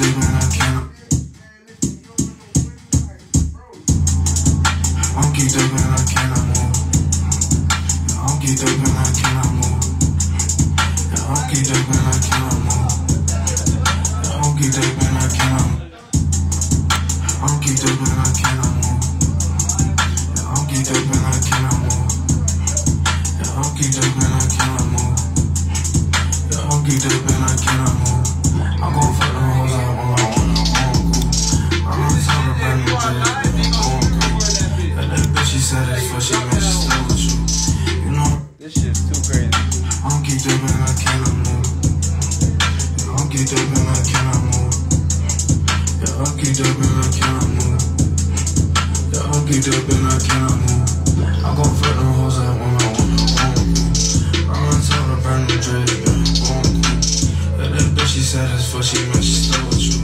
up and I cannot. I'm geeked up and I cannot move. I'm geeked up and I cannot move. I'm geeked up and I cannot move. I'm geeked up and I cannot. I'm geeked up and I cannot move. I'm geeked up and I cannot move. I'm geeked up and I cannot move. I'm geeked up and I Up and I cannot move. Yeah, geeked up and I cannot move. Yeah, geeked up and I cannot move. Yeah, geeked up and I cannot move. I gon' fuck them hoes out when I want them. I'm on top of new dress, yeah, I'm cool. Yeah, that bitch she said it's for she man, she with you.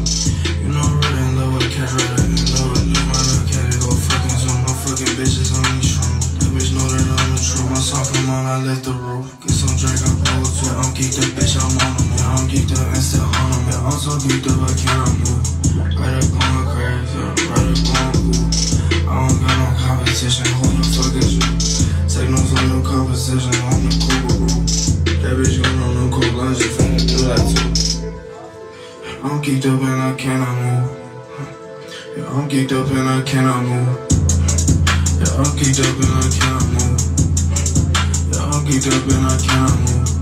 You know, I'm really in love with a cat, really in love with you. My little cat, go fucking zoom. No fucking bitches on these shrooms. That bitch know that I'm the truth. My song come on, I let the roof. Get some geeked up, bitch, I'm on them. Yeah, I'm geeked up and still on them. Yeah, I'm so geeked up, I cannot move. Up going crazy, up going cool. I don't got no competition, who the fuck is you? No for no competition, I'm the cool bro. That bitch gon' know no cool lunch, you finna do that too. I'm geeked up and I cannot move. Yeah, I'm geeked up and I cannot move. Yeah, I'm geeked up and I cannot move. Yeah, I'm geeked up and I cannot move.